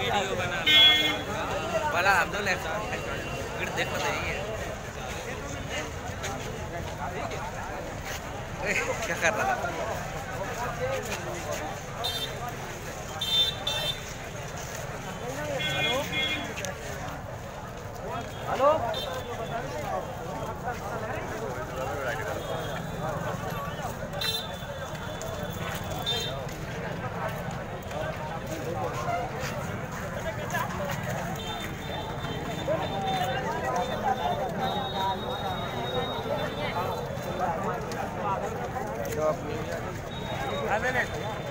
Video बना भला हम लोग लेफ़्ट देख बताइए क्या कर रहा था? हेलो? off me.